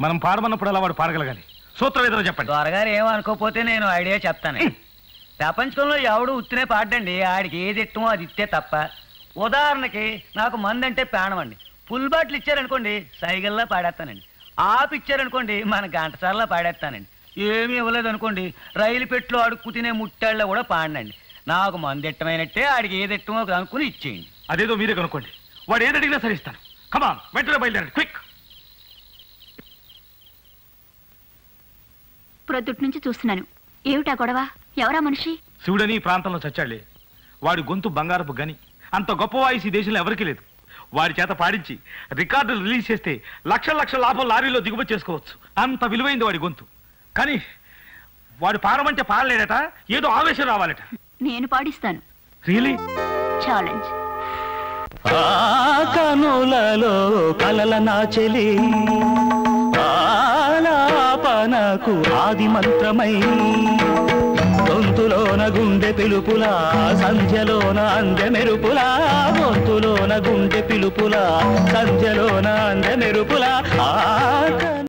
మనం పాడమన్నప్పుడు అలా వాడు పాడగలగాలి. సూత్రం ఏదో చెప్పండి. త్వరగారు ఏమనుకోకపోతే నేను ఐడియా చెప్తాను. ప్రపంచంలో ఎవడు ఉత్తినే పాడండి ఆడికి ఏది ఇష్టమో అది ఇస్తే తప్ప. ఉదాహరణకి నాకు మంది అంటే ప్రాణం అండి ఫుల్ బాటిల్ ఇచ్చారనుకోండి సైకిల్లా పాడేస్తానండి. ఆపు ఇచ్చారనుకోండి మన ఘంటసార్లా పాడేస్తానండి. ఏమీ ఇవ్వలేదు అనుకోండి రైలు పెట్లో అడుక్కు తినే ముట్టాళ్ళ కూడా పాడినండి. నాకు మంది ఇట్టమైనట్టే ఆడికి ఏది ఇష్టమో అనుకుని ఇచ్చేయండి. అదేదో మీరే కనుక్కోండి. వాడు ఏది అడిగినా సరే ఇస్తాను. కమా వెంటనే బయలుదేరండి. క్విక్ ప్రొద్దుటి నుంచి చూస్తున్నాను. ఏమిటా గొడవ? ఎవరా మనిషి? శివుడని ఈ ప్రాంతంలో చచ్చాడులే వాడి గొంతు బంగారపు గని. అంత గొప్ప వాయిస్ ఈ దేశంలో ఎవరికీ లేదు. వాడి చేత పాడించి రికార్డులు రిలీజ్ చేస్తే లక్షల లక్షల లాభం లారీలో దిగుమతి చేసుకోవచ్చు. అంత విలువైంది వాడి గొంతు. కానీ వాడు పాడమంటే పాడలేడట ఏదో ఆవేశం రావాలట. నేను పాడిస్తాను. రియలీ ఛాలెంజ్ ఆ కనులలో కలల నాచెలి నాకు ఆది మంత్రమై. గొంతులోన గుండె పిలుపులా సంధ్యలోన అందె మెరుపులా. గొంతులోన గుండె పిలుపులా సంధ్యలోన అందె మెరుపులా. ఆ